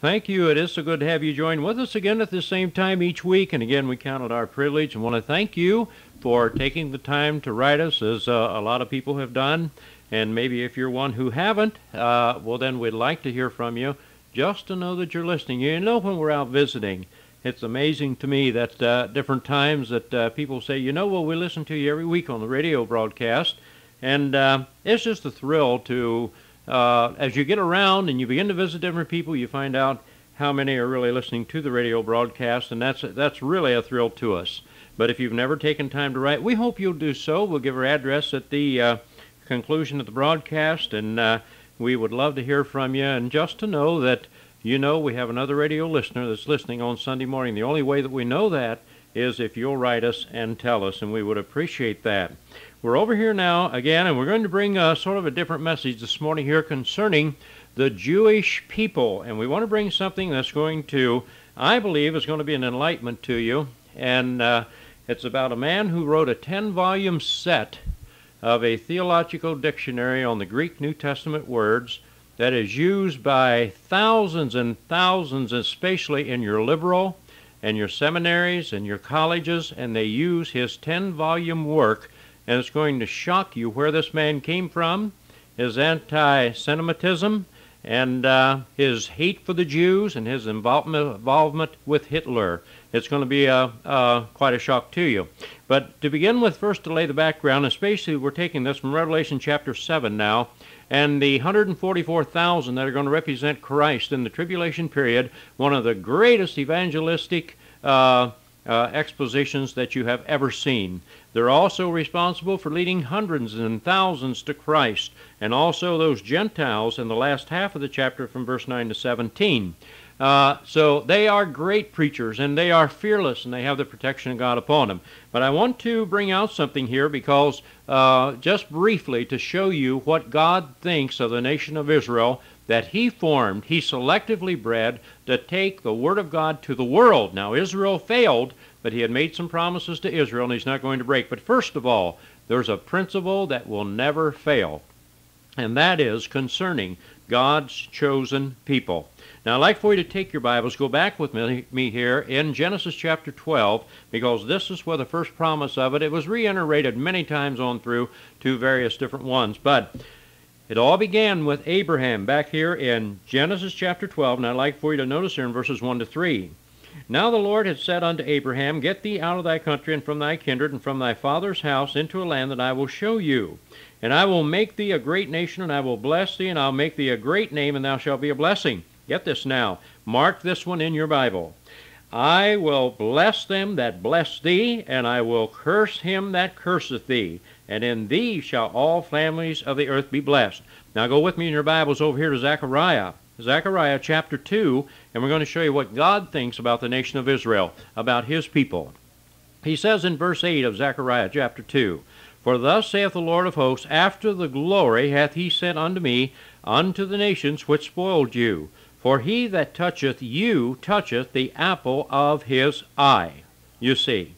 Thank you. It is so good to have you join with us again at the same time each week. And again, we count it our privilege and want to thank you for taking the time to write us, as uh, a lot of people have done. And maybe if you're one who haven't, uh, well, then we'd like to hear from you just to know that you're listening. You know, when we're out visiting, it's amazing to me that uh, different times that uh, people say, you know, well, we listen to you every week on the radio broadcast. And uh, it's just a thrill to uh, as you get around and you begin to visit different people, you find out how many are really listening to the radio broadcast, and that's that's really a thrill to us. But if you've never taken time to write, we hope you'll do so. We'll give our address at the uh, conclusion of the broadcast, and uh, we would love to hear from you. And just to know that you know we have another radio listener that's listening on Sunday morning. The only way that we know that is if you'll write us and tell us, and we would appreciate that. We're over here now again, and we're going to bring uh, sort of a different message this morning here concerning the Jewish people. And we want to bring something that's going to, I believe, is going to be an enlightenment to you. And uh, it's about a man who wrote a 10 volume set of a theological dictionary on the Greek New Testament words that is used by thousands and thousands, especially in your liberal and your seminaries and your colleges, and they use his 10 volume work and it's going to shock you where this man came from, his anti Semitism, and uh, his hate for the Jews, and his involvement, involvement with Hitler. It's going to be a, quite a shock to you. But to begin with, first to lay the background, especially we're taking this from Revelation chapter 7 now, and the 144,000 that are going to represent Christ in the tribulation period, one of the greatest evangelistic uh, uh, expositions that you have ever seen. They're also responsible for leading hundreds and thousands to Christ, and also those Gentiles in the last half of the chapter from verse 9 to 17. Uh, so they are great preachers, and they are fearless, and they have the protection of God upon them. But I want to bring out something here because, uh, just briefly, to show you what God thinks of the nation of Israel that He formed, He selectively bred to take the Word of God to the world. Now, Israel failed but he had made some promises to Israel and he's not going to break. But first of all, there's a principle that will never fail, and that is concerning God's chosen people. Now, I'd like for you to take your Bibles, go back with me, me here in Genesis chapter 12, because this is where the first promise of it, it was reiterated many times on through to various different ones. But it all began with Abraham back here in Genesis chapter 12, and I'd like for you to notice here in verses 1 to 3. Now the Lord had said unto Abraham, Get thee out of thy country and from thy kindred and from thy father's house into a land that I will show you. And I will make thee a great nation, and I will bless thee, and I'll make thee a great name, and thou shalt be a blessing. Get this now. Mark this one in your Bible. I will bless them that bless thee, and I will curse him that curseth thee, and in thee shall all families of the earth be blessed. Now go with me in your Bibles over here to Zechariah. Zechariah chapter 2, and we're going to show you what God thinks about the nation of Israel, about his people. He says in verse 8 of Zechariah chapter 2, For thus saith the Lord of hosts, After the glory hath he sent unto me, unto the nations which spoiled you. For he that toucheth you toucheth the apple of his eye. You see,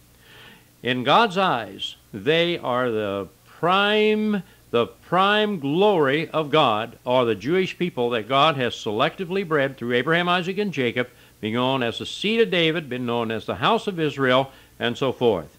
in God's eyes, they are the prime the prime glory of God are the Jewish people that God has selectively bred through Abraham, Isaac, and Jacob, being known as the seed of David, being known as the house of Israel, and so forth.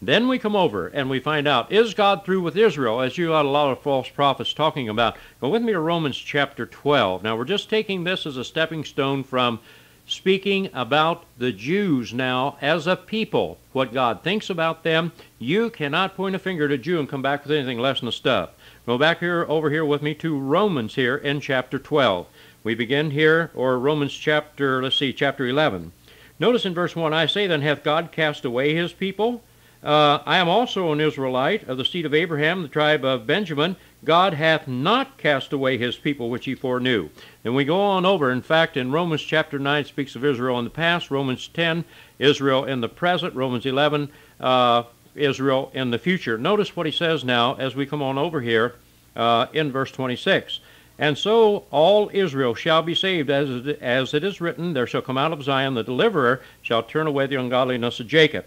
Then we come over and we find out, is God through with Israel, as you got a lot of false prophets talking about? Go with me to Romans chapter 12. Now, we're just taking this as a stepping stone from speaking about the Jews now as a people, what God thinks about them. You cannot point a finger at a Jew and come back with anything less than the stuff. Go back here over here with me to Romans here in chapter 12. We begin here, or Romans chapter, let's see, chapter 11. Notice in verse 1, I say then, hath God cast away his people? Uh, I am also an Israelite of the seed of Abraham, the tribe of Benjamin. God hath not cast away his people which he foreknew. Then we go on over. In fact, in Romans chapter 9 speaks of Israel in the past, Romans 10, Israel in the present, Romans 11, uh, Israel in the future. Notice what he says now as we come on over here uh, in verse 26. And so all Israel shall be saved, as it, as it is written, There shall come out of Zion the deliverer, shall turn away the ungodliness of Jacob.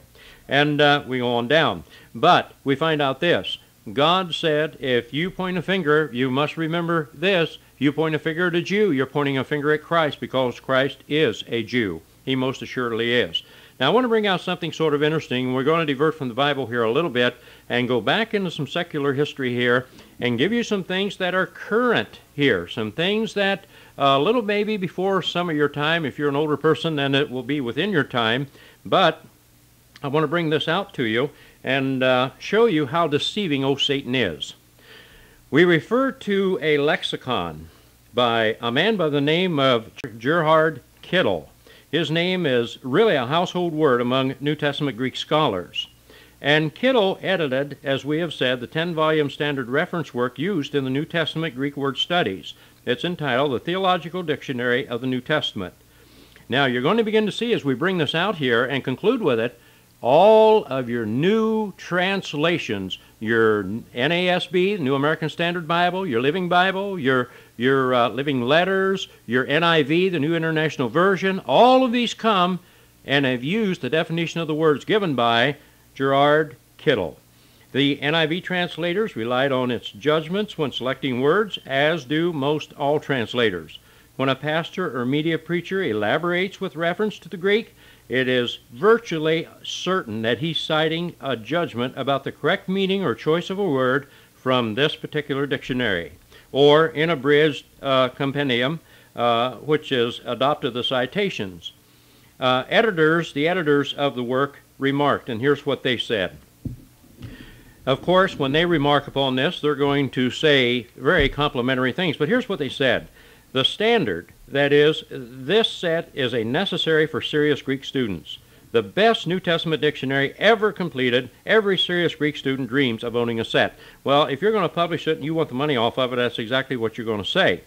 And uh, we go on down. But we find out this God said, if you point a finger, you must remember this. you point a finger at a Jew, you're pointing a finger at Christ because Christ is a Jew. He most assuredly is. Now, I want to bring out something sort of interesting. We're going to divert from the Bible here a little bit and go back into some secular history here and give you some things that are current here, some things that uh, a little maybe before some of your time. If you're an older person, then it will be within your time. But I want to bring this out to you and uh, show you how deceiving O Satan is. We refer to a lexicon by a man by the name of Gerhard Kittel. His name is really a household word among New Testament Greek scholars. And Kittel edited, as we have said, the 10 volume standard reference work used in the New Testament Greek word studies. It's entitled The Theological Dictionary of the New Testament. Now, you're going to begin to see as we bring this out here and conclude with it, all of your new translations, your NASB, New American Standard Bible, your Living Bible, your your uh, Living Letters, your NIV, the New International Version, all of these come and have used the definition of the words given by Gerard Kittel. The NIV translators relied on its judgments when selecting words, as do most all translators. When a pastor or media preacher elaborates with reference to the Greek, it is virtually certain that he's citing a judgment about the correct meaning or choice of a word from this particular dictionary or in abridged uh, compendium, uh, which is adopted the citations. Uh, editors, the editors of the work remarked, and here's what they said. Of course, when they remark upon this, they're going to say very complimentary things, but here's what they said. The standard, that is, this set is a necessary for serious Greek students. The best New Testament dictionary ever completed. Every serious Greek student dreams of owning a set. Well, if you're going to publish it and you want the money off of it, that's exactly what you're going to say.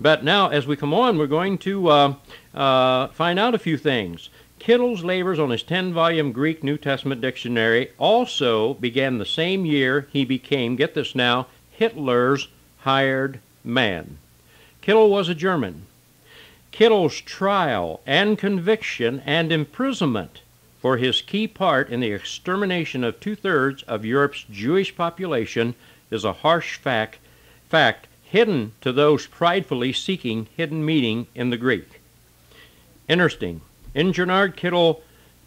But now, as we come on, we're going to uh, uh, find out a few things. Kittel's labors on his 10 volume Greek New Testament dictionary also began the same year he became, get this now, Hitler's hired man. Kittel was a German. Kittel's trial and conviction and imprisonment for his key part in the extermination of two thirds of Europe's Jewish population is a harsh fact, fact hidden to those pridefully seeking hidden meaning in the Greek. Interesting. In Gerhard Kittel,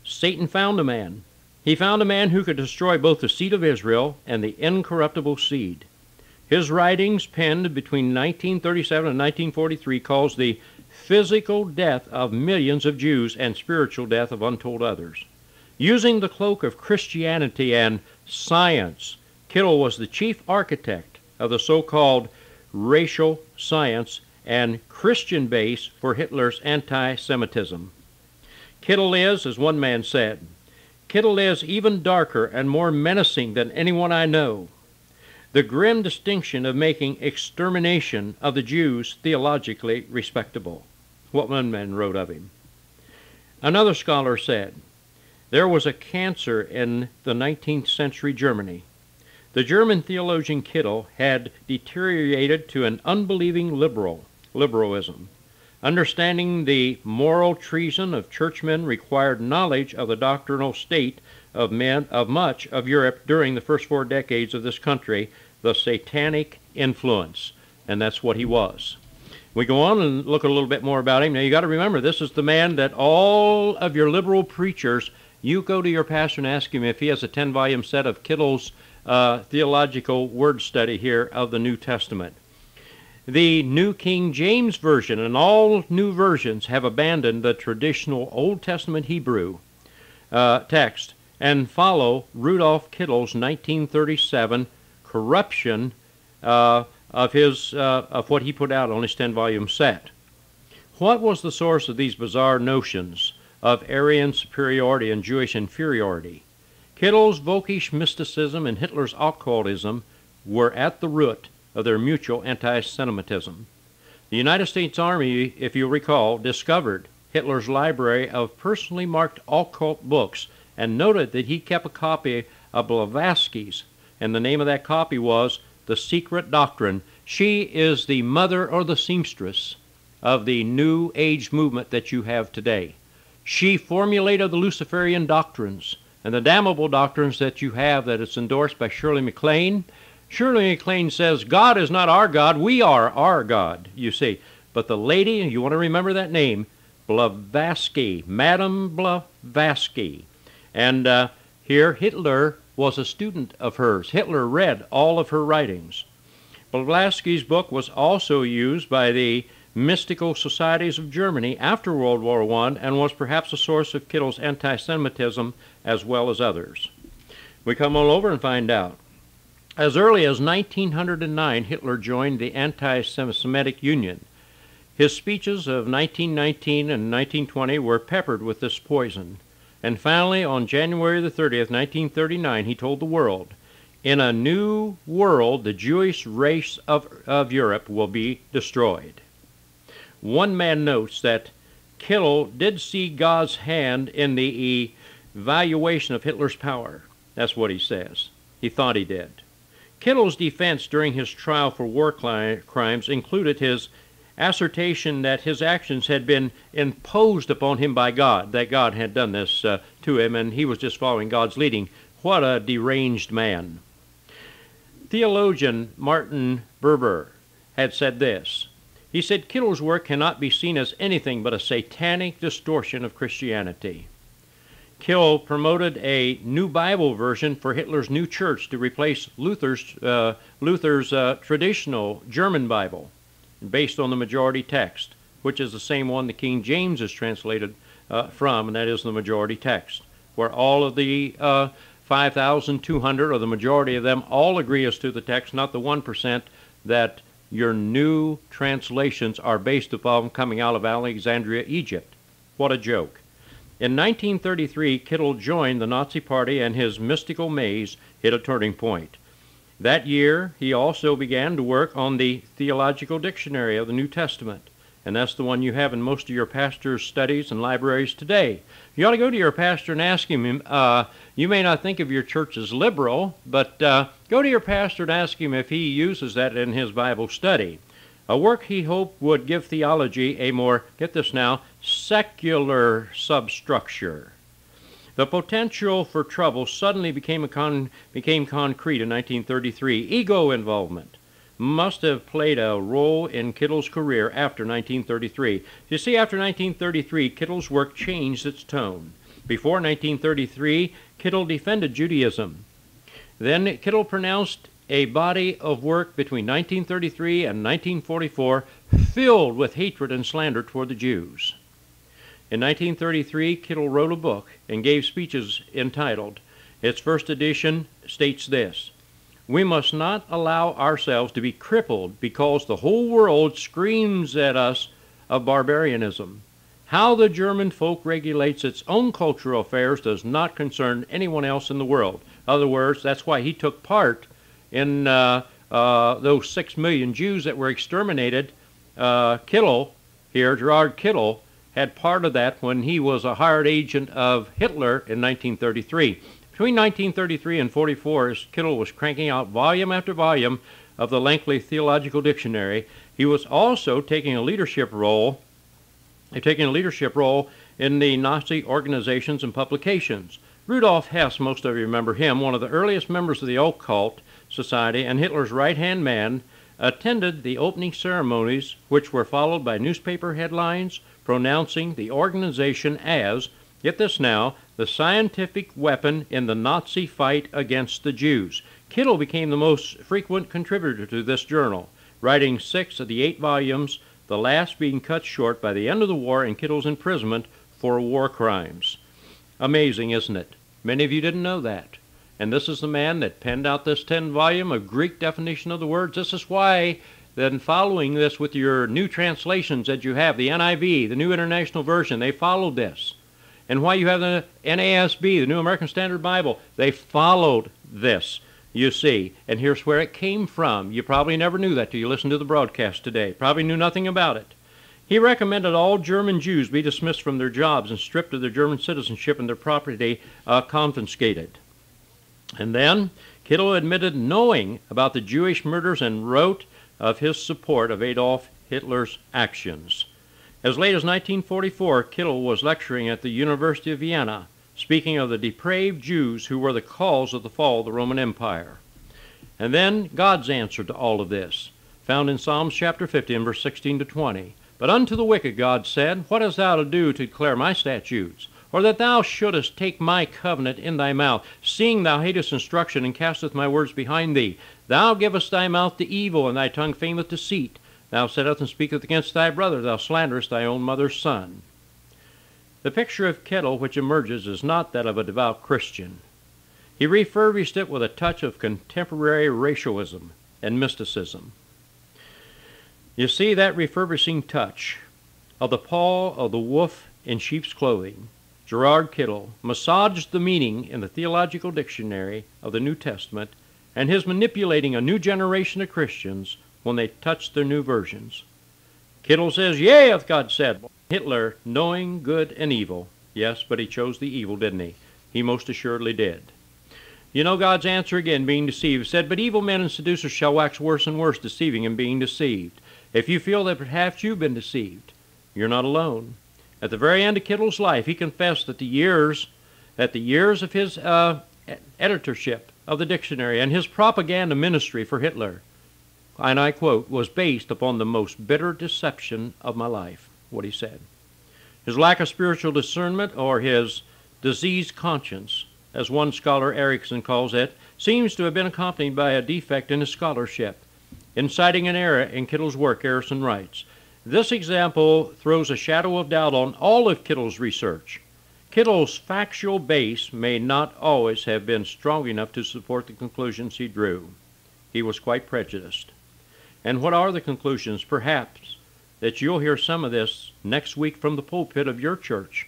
Satan found a man. He found a man who could destroy both the seed of Israel and the incorruptible seed. His writings, penned between 1937 and 1943, calls the physical death of millions of Jews and spiritual death of untold others. Using the cloak of Christianity and science, Kittel was the chief architect of the so called racial science and Christian base for Hitler's anti Semitism. Kittel is, as one man said, Kittel is even darker and more menacing than anyone I know the grim distinction of making extermination of the Jews theologically respectable. What one man wrote of him. Another scholar said, There was a cancer in the 19th century Germany. The German theologian Kittel had deteriorated to an unbelieving liberal, liberalism. Understanding the moral treason of churchmen required knowledge of the doctrinal state of men of much of Europe during the first four decades of this country, the satanic influence. And that's what he was. We go on and look a little bit more about him. Now you got to remember this is the man that all of your liberal preachers, you go to your pastor and ask him if he has a 10 volume set of Kittel's uh, theological word study here of the New Testament. The New King James Version and all new versions have abandoned the traditional Old Testament Hebrew uh, text and follow Rudolf Kittel's 1937 corruption uh, of his uh, of what he put out on his 10 volume set. What was the source of these bizarre notions of Aryan superiority and Jewish inferiority? Kittel's Völkisch mysticism and Hitler's occultism were at the root of their mutual anti Semitism. The United States Army, if you recall, discovered Hitler's library of personally marked occult books and noted that he kept a copy of Blavatsky's, and the name of that copy was The Secret Doctrine. She is the mother or the seamstress of the New Age movement that you have today. She formulated the Luciferian doctrines and the damnable doctrines that you have that is endorsed by Shirley MacLaine, Shirley MacLaine says, God is not our God, we are our God, you see. But the lady, you want to remember that name, Blavatsky, Madame Blavatsky. And uh, here Hitler was a student of hers. Hitler read all of her writings. Blavatsky's book was also used by the mystical societies of Germany after World War I and was perhaps a source of Kittel's anti Semitism as well as others. We come all over and find out. As early as 1909, Hitler joined the Anti Semitic Union. His speeches of 1919 and 1920 were peppered with this poison. And finally, on January the 30th, 1939, he told the world, In a new world, the Jewish race of, of Europe will be destroyed. One man notes that Kittel did see God's hand in the evaluation of Hitler's power. That's what he says. He thought he did. Kittel's defense during his trial for war crimes included his assertion that his actions had been imposed upon him by God, that God had done this uh, to him, and he was just following God's leading. What a deranged man. Theologian Martin Buber had said this. He said Kittel's work cannot be seen as anything but a satanic distortion of Christianity. Kittel promoted a new Bible version for Hitler's new church to replace Luther's, uh, Luther's uh, traditional German Bible based on the majority text, which is the same one the King James is translated uh, from, and that is the majority text, where all of the uh, 5,200, or the majority of them, all agree as to the text, not the 1% that your new translations are based upon coming out of Alexandria, Egypt. What a joke. In 1933, Kittel joined the Nazi Party and his mystical maze hit a turning point. That year, he also began to work on the Theological Dictionary of the New Testament, and that's the one you have in most of your pastor's studies and libraries today. You ought to go to your pastor and ask him. Uh, you may not think of your church as liberal, but uh, go to your pastor and ask him if he uses that in his Bible study. A work he hoped would give theology a more, get this now, secular substructure. The potential for trouble suddenly became, con- became concrete in 1933. Ego involvement must have played a role in Kittel's career after 1933. You see, after 1933, Kittel's work changed its tone. Before 1933, Kittel defended Judaism. Then Kittel pronounced a body of work between 1933 and 1944 filled with hatred and slander toward the Jews. In 1933, Kittel wrote a book and gave speeches entitled, its first edition states this We must not allow ourselves to be crippled because the whole world screams at us of barbarianism. How the German folk regulates its own cultural affairs does not concern anyone else in the world. In other words, that's why he took part in uh, uh, those six million Jews that were exterminated. Uh, Kittel, here, Gerard Kittel, had part of that when he was a hired agent of Hitler in 1933. Between 1933 and 44, as Kittel was cranking out volume after volume of the lengthy theological dictionary, he was also taking a leadership role, taking a leadership role in the Nazi organizations and publications. Rudolf Hess, most of you remember him, one of the earliest members of the occult society and Hitler's right-hand man, attended the opening ceremonies, which were followed by newspaper headlines, pronouncing the organization as, get this now, the scientific weapon in the Nazi fight against the Jews. Kittel became the most frequent contributor to this journal, writing six of the eight volumes, the last being cut short by the end of the war and Kittel's imprisonment for war crimes. Amazing, isn't it? Many of you didn't know that. And this is the man that penned out this 10 volume of Greek definition of the words. This is why then following this with your new translations that you have, the NIV, the New International Version, they followed this. And why you have the NASB, the New American Standard Bible, they followed this, you see. And here's where it came from. You probably never knew that till you listened to the broadcast today. Probably knew nothing about it. He recommended all German Jews be dismissed from their jobs and stripped of their German citizenship and their property uh, confiscated. And then Kittel admitted knowing about the Jewish murders and wrote of his support of Adolf Hitler's actions. As late as 1944, Kittel was lecturing at the University of Vienna, speaking of the depraved Jews who were the cause of the fall of the Roman Empire. And then God's answer to all of this, found in Psalms chapter 50 and verse 16 to 20. But unto the wicked God said, What hast thou to do to declare my statutes? Or that thou shouldest take my covenant in thy mouth, seeing thou hatest instruction and casteth my words behind thee. Thou givest thy mouth to evil, and thy tongue fameth deceit. Thou sittest and speakest against thy brother, thou slanderest thy own mother's son. The picture of Kittel which emerges is not that of a devout Christian. He refurbished it with a touch of contemporary racialism and mysticism. You see that refurbishing touch of the paw of the wolf in sheep's clothing. Gerard Kittel massaged the meaning in the Theological Dictionary of the New Testament and his manipulating a new generation of Christians when they touched their new versions. Kittel says, Yea, hath God said. Hitler, knowing good and evil. Yes, but he chose the evil, didn't he? He most assuredly did. You know God's answer again, being deceived, said, But evil men and seducers shall wax worse and worse, deceiving and being deceived. If you feel that perhaps you've been deceived, you're not alone. At the very end of Kittel's life, he confessed that the years, that the years of his uh, editorship of the dictionary and his propaganda ministry for Hitler, and I quote, was based upon the most bitter deception of my life, what he said. His lack of spiritual discernment or his diseased conscience as one scholar Ericksen calls it, seems to have been accompanied by a defect in his scholarship, inciting an error in Kittel's work, Ericksen writes. This example throws a shadow of doubt on all of Kittel's research. Kittel's factual base may not always have been strong enough to support the conclusions he drew. He was quite prejudiced. And what are the conclusions? Perhaps that you'll hear some of this next week from the pulpit of your church,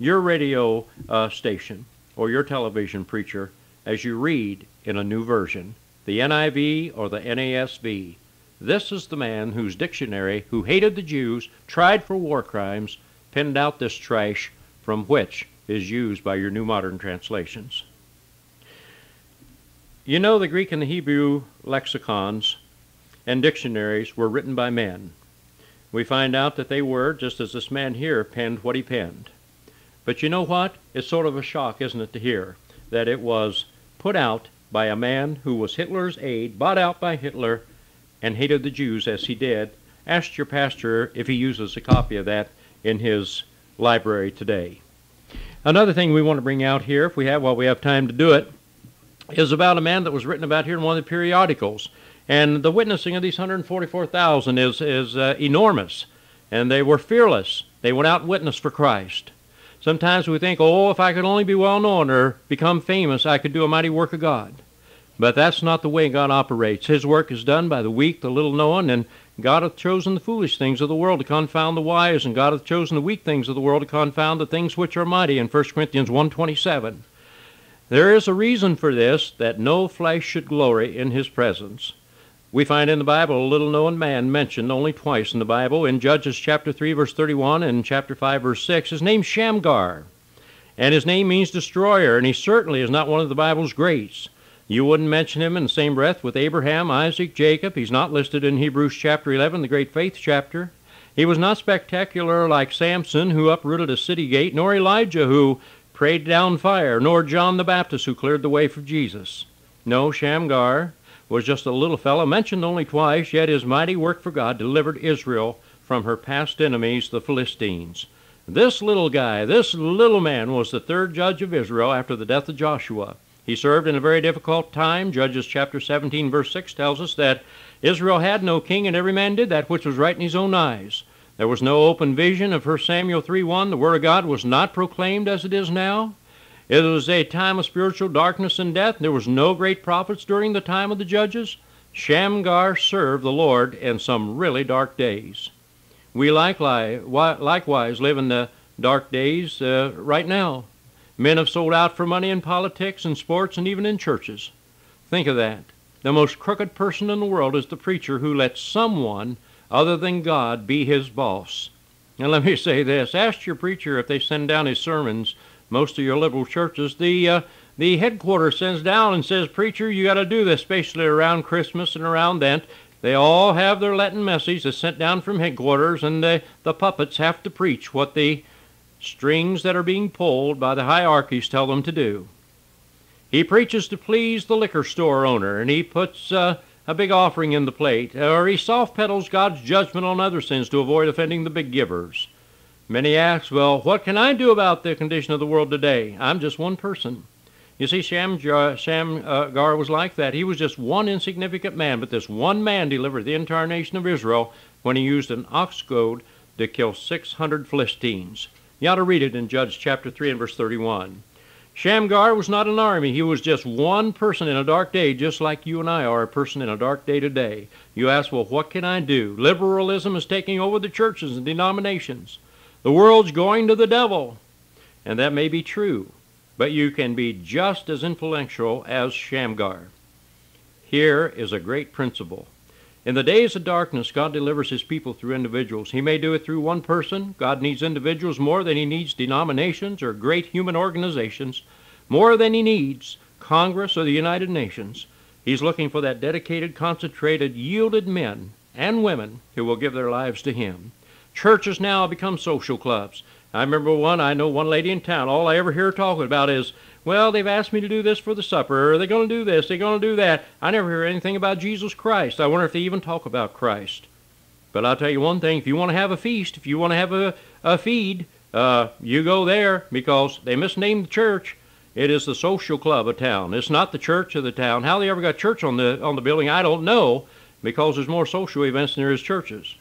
your radio uh, station or your television preacher as you read in a new version, the NIV or the NASV. This is the man whose dictionary, who hated the Jews, tried for war crimes, penned out this trash from which is used by your new modern translations. You know, the Greek and the Hebrew lexicons and dictionaries were written by men. We find out that they were, just as this man here penned what he penned. But you know what? It's sort of a shock, isn't it, to hear that it was put out by a man who was Hitler's aide, bought out by Hitler, and hated the Jews as he did. Ask your pastor if he uses a copy of that in his library today. Another thing we want to bring out here, if we have while we have time to do it, is about a man that was written about here in one of the periodicals. And the witnessing of these 144,000 is, is uh, enormous. And they were fearless. They went out and witnessed for Christ. Sometimes we think, oh, if I could only be well known or become famous, I could do a mighty work of God. But that's not the way God operates. His work is done by the weak, the little known, and God hath chosen the foolish things of the world to confound the wise, and God hath chosen the weak things of the world to confound the things which are mighty in 1 Corinthians 1.27. There is a reason for this, that no flesh should glory in his presence. We find in the Bible a little known man mentioned only twice in the Bible in Judges chapter 3 verse 31 and chapter 5 verse 6. His name's Shamgar. And his name means destroyer, and he certainly is not one of the Bible's greats. You wouldn't mention him in the same breath with Abraham, Isaac, Jacob. He's not listed in Hebrews chapter 11, the great faith chapter. He was not spectacular like Samson, who uprooted a city gate, nor Elijah, who prayed down fire, nor John the Baptist, who cleared the way for Jesus. No, Shamgar was just a little fellow mentioned only twice, yet his mighty work for God delivered Israel from her past enemies, the Philistines. This little guy, this little man, was the third judge of Israel after the death of Joshua. He served in a very difficult time. Judges chapter 17, verse 6 tells us that Israel had no king, and every man did that which was right in his own eyes. There was no open vision of 1 Samuel 3:1. The word of God was not proclaimed as it is now. It was a time of spiritual darkness and death. There was no great prophets during the time of the judges. Shamgar served the Lord in some really dark days. We likewise live in the dark days uh, right now. Men have sold out for money in politics and sports and even in churches. Think of that. The most crooked person in the world is the preacher who lets someone other than God be his boss. And let me say this ask your preacher if they send down his sermons most of your liberal churches, the uh, the headquarters sends down and says, "Preacher, you got to do this, especially around Christmas and around Lent." They all have their Latin message that's sent down from headquarters, and the the puppets have to preach what the strings that are being pulled by the hierarchies tell them to do. He preaches to please the liquor store owner, and he puts uh, a big offering in the plate, or he soft pedals God's judgment on other sins to avoid offending the big givers. Many ask, well, what can I do about the condition of the world today? I'm just one person. You see, Shamgar, Shamgar was like that. He was just one insignificant man, but this one man delivered the entire nation of Israel when he used an ox goad to kill 600 Philistines. You ought to read it in Judges chapter 3 and verse 31. Shamgar was not an army. He was just one person in a dark day, just like you and I are a person in a dark day today. You ask, well, what can I do? Liberalism is taking over the churches and denominations. The world's going to the devil. And that may be true, but you can be just as influential as Shamgar. Here is a great principle. In the days of darkness, God delivers his people through individuals. He may do it through one person. God needs individuals more than he needs denominations or great human organizations, more than he needs Congress or the United Nations. He's looking for that dedicated, concentrated, yielded men and women who will give their lives to him. Churches now become social clubs. I remember one, I know one lady in town, all I ever hear her talking about is well, they've asked me to do this for the supper, or they're going to do this, they're going to do that. I never hear anything about Jesus Christ. I wonder if they even talk about Christ. But I'll tell you one thing if you want to have a feast, if you want to have a, a feed, uh, you go there because they misnamed the church. It is the social club of town. It's not the church of the town. How they ever got church on the on the building, I don't know, because there's more social events than there is churches.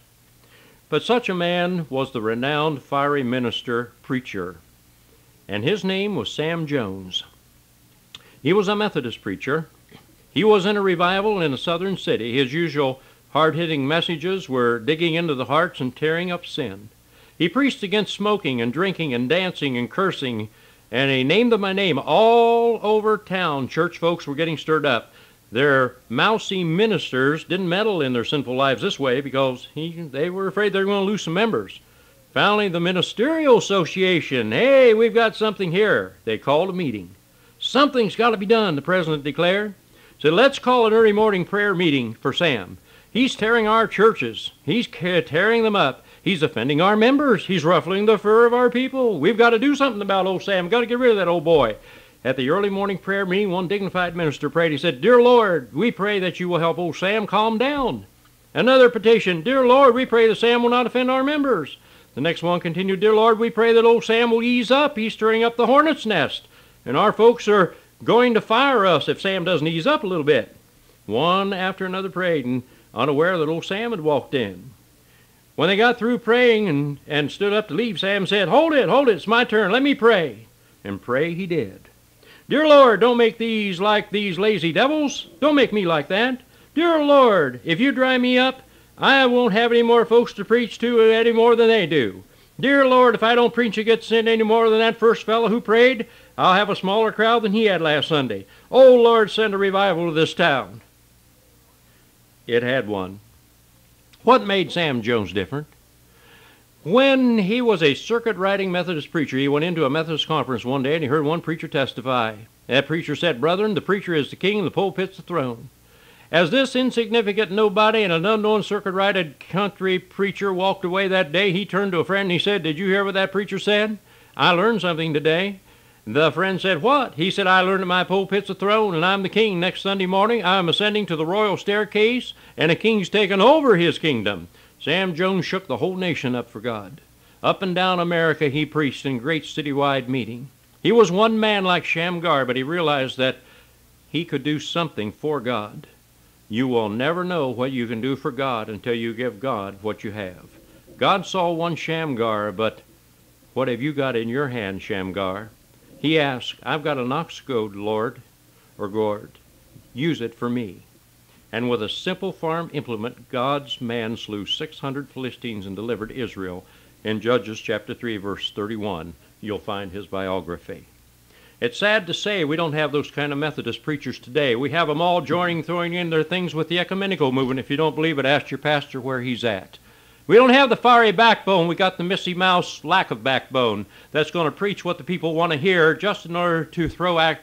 But such a man was the renowned fiery minister preacher and his name was Sam Jones. He was a Methodist preacher. He was in a revival in a southern city. His usual hard hitting messages were digging into the hearts and tearing up sin. He preached against smoking and drinking and dancing and cursing, and he named them by name. All over town, church folks were getting stirred up. Their mousy ministers didn't meddle in their sinful lives this way because he, they were afraid they were going to lose some members. Finally, the Ministerial Association. Hey, we've got something here. They called a meeting. Something's got to be done, the president declared. Said, let's call an early morning prayer meeting for Sam. He's tearing our churches. He's tearing them up. He's offending our members. He's ruffling the fur of our people. We've got to do something about old Sam. We've got to get rid of that old boy. At the early morning prayer meeting, one dignified minister prayed. He said, Dear Lord, we pray that you will help old Sam calm down. Another petition, Dear Lord, we pray that Sam will not offend our members. The next one continued, Dear Lord, we pray that old Sam will ease up. He's stirring up the hornet's nest. And our folks are going to fire us if Sam doesn't ease up a little bit. One after another prayed, and unaware that old Sam had walked in. When they got through praying and, and stood up to leave, Sam said, Hold it, hold it, it's my turn, let me pray. And pray he did. Dear Lord, don't make these like these lazy devils. Don't make me like that. Dear Lord, if you dry me up, I won't have any more folks to preach to any more than they do. Dear Lord, if I don't preach against sin any more than that first fellow who prayed, I'll have a smaller crowd than he had last Sunday. Oh, Lord, send a revival to this town. It had one. What made Sam Jones different? When he was a circuit riding Methodist preacher, he went into a Methodist conference one day and he heard one preacher testify. That preacher said, Brethren, the preacher is the king and the pulpit's the throne. As this insignificant nobody and an unknown circuit riding country preacher walked away that day, he turned to a friend and he said, Did you hear what that preacher said? I learned something today. The friend said, What? He said, I learned that my pulpit's a throne and I'm the king. Next Sunday morning, I'm ascending to the royal staircase and a king's taken over his kingdom. Sam Jones shook the whole nation up for God. Up and down America, he preached in great citywide meeting. He was one man like Shamgar, but he realized that he could do something for God. You will never know what you can do for God until you give God what you have. God saw one Shamgar, but what have you got in your hand, Shamgar? He asked, I've got an ox goad, Lord, or gourd. Use it for me. And with a simple farm implement, God's man slew 600 Philistines and delivered Israel. In Judges chapter 3, verse 31, you'll find his biography. It's sad to say we don't have those kind of Methodist preachers today. We have them all joining, throwing in their things with the ecumenical movement. If you don't believe it, ask your pastor where he's at. We don't have the fiery backbone. We got the Missy Mouse lack of backbone that's going to preach what the people want to hear just in order to throw a,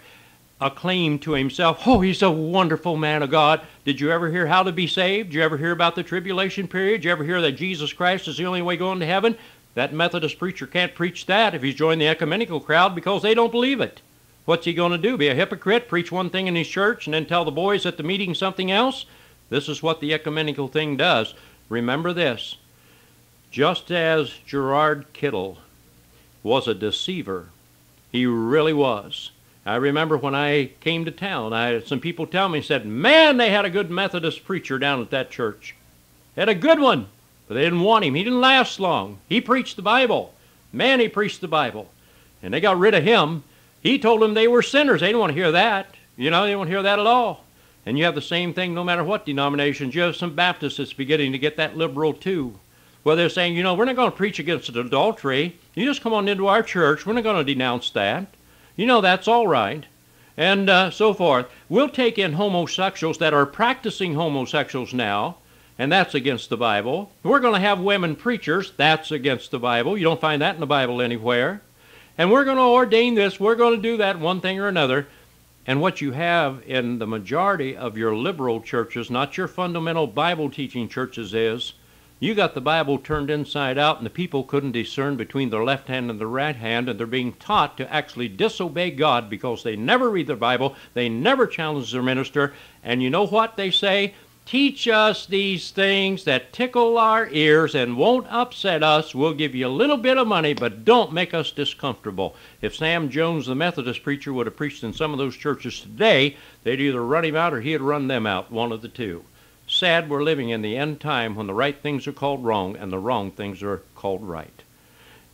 a claim to himself. Oh, he's a wonderful man of God. Did you ever hear how to be saved? Did you ever hear about the tribulation period? Did you ever hear that Jesus Christ is the only way going to heaven? That Methodist preacher can't preach that if he's joined the ecumenical crowd because they don't believe it. What's he going to do? Be a hypocrite, preach one thing in his church, and then tell the boys at the meeting something else? This is what the ecumenical thing does. Remember this. Just as Gerard Kittel was a deceiver, he really was. I remember when I came to town, I had some people tell me, said, man, they had a good Methodist preacher down at that church. Had a good one, but they didn't want him. He didn't last long. He preached the Bible. Man, he preached the Bible. And they got rid of him. He told them they were sinners. They didn't want to hear that. You know, they didn't want to hear that at all. And you have the same thing no matter what denominations. You have some Baptists that's beginning to get that liberal too. Where they're saying, you know, we're not going to preach against adultery. You just come on into our church. We're not going to denounce that. You know, that's all right. And uh, so forth. We'll take in homosexuals that are practicing homosexuals now, and that's against the Bible. We're going to have women preachers. That's against the Bible. You don't find that in the Bible anywhere. And we're going to ordain this. We're going to do that one thing or another. And what you have in the majority of your liberal churches, not your fundamental Bible teaching churches, is you got the Bible turned inside out, and the people couldn't discern between their left hand and the right hand, and they're being taught to actually disobey God because they never read the Bible, they never challenge their minister, and you know what they say? Teach us these things that tickle our ears and won't upset us. We'll give you a little bit of money, but don't make us discomfortable. If Sam Jones, the Methodist preacher, would have preached in some of those churches today, they'd either run him out or he'd run them out, one of the two. Sad we're living in the end time when the right things are called wrong and the wrong things are called right.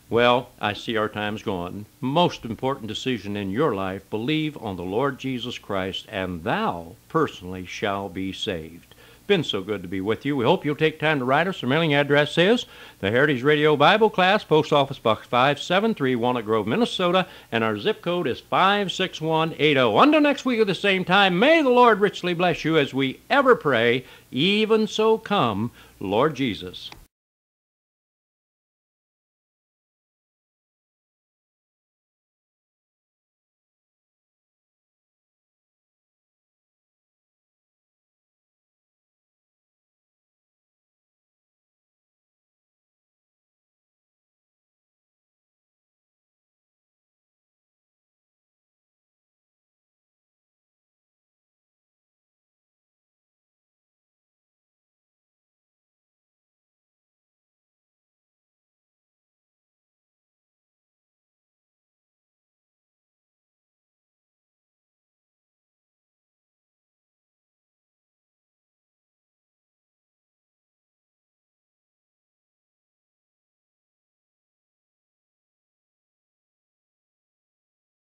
Well, I see our time's gone. Most important decision in your life believe on the Lord Jesus Christ, and thou personally shall be saved been so good to be with you. We hope you'll take time to write us. Our mailing address is the Heritage Radio Bible Class, Post Office Box 573, Walnut Grove, Minnesota, and our zip code is 56180. Until next week at the same time, may the Lord richly bless you as we ever pray. Even so come, Lord Jesus.